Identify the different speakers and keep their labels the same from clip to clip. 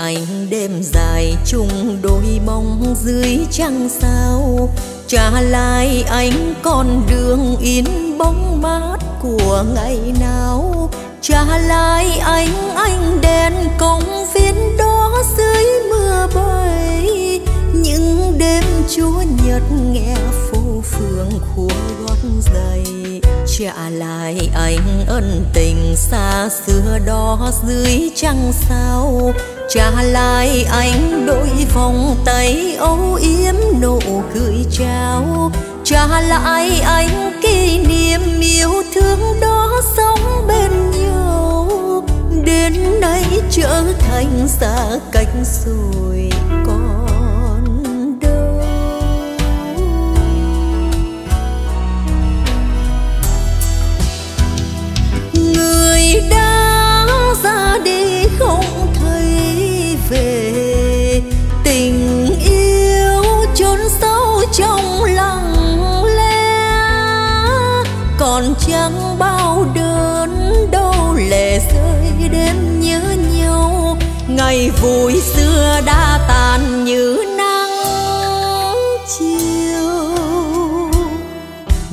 Speaker 1: anh đêm dài chung đôi bóng dưới trăng sao? Trả lại anh con đường in bóng mát của ngày nào? Trả lại anh anh đèn công viên đó dưới mưa bay. Những đêm chúa nhật nghe phương khua gót giày trả lại anh ân tình xa xưa đó dưới trăng sao. Trả lại anh đôi vòng tay âu yếm nụ cười trao trả lại anh kỷ niệm yêu thương đó sống bên nhau. Đến nay trở thành xa cách rồi. Còn chẳng bao đớn đâu lệ rơi đêm nhớ nhau. Ngày vui xưa đã tàn như nắng chiều.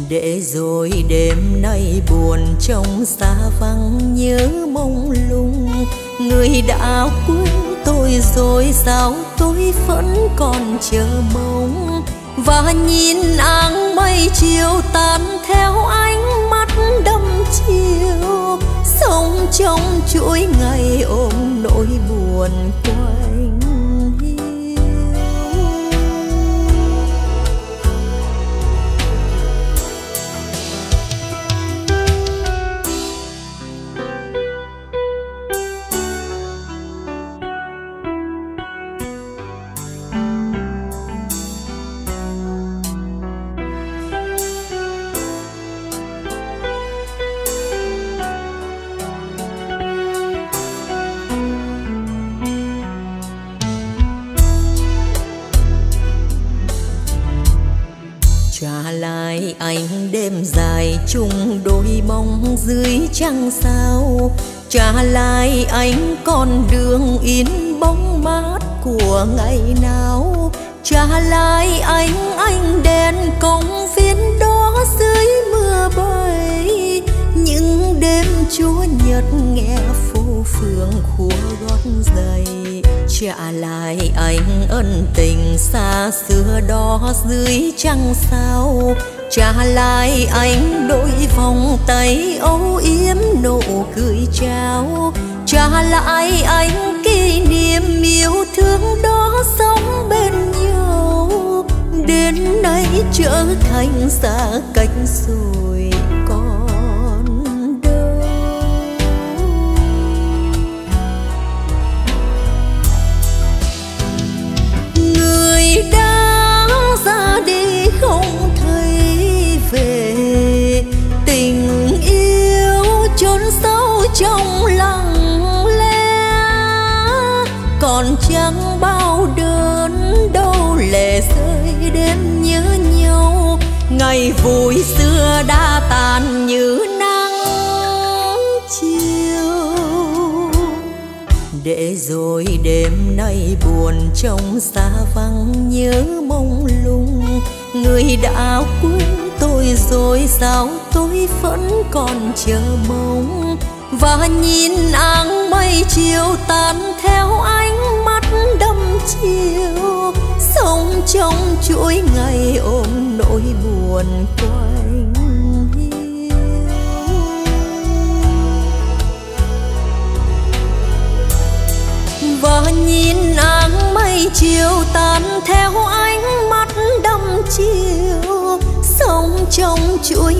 Speaker 1: Để rồi đêm nay buồn trong xa vắng nhớ mông lung. Người đã quên tôi rồi sao tôi vẫn còn chờ mong? Và nhìn áng mây chiều tan theo anh chiều sống trong chuỗi ngày ôm nỗi buồn qua anh đêm dài chung đôi bóng dưới trăng sao. Trả lại anh con đường in bóng mát của ngày nào. Trả lại anh anh đèn công viên đó dưới mưa bay những đêm chúa nhật nghe phố phường khua gót giày. Trả lại anh ân tình xa xưa đó dưới trăng sao trả lại anh đôi vòng tay âu yếm nụ cười trao trả lại anh kỷ niệm yêu thương đó sống bên nhau. Đến nay trở thành xa cách rồi ngày vui xưa đã tàn như nắng chiều. Để rồi đêm nay buồn trong xa vắng nhớ mông lung. Người đã quên tôi rồi sao tôi vẫn còn chờ mong? Và nhìn áng mây chiều tan theo ánh mắt đâm chiều. Sống trong chuỗi ngày. chiều tan theo ánh mắt đăm chiều sống trong chuỗi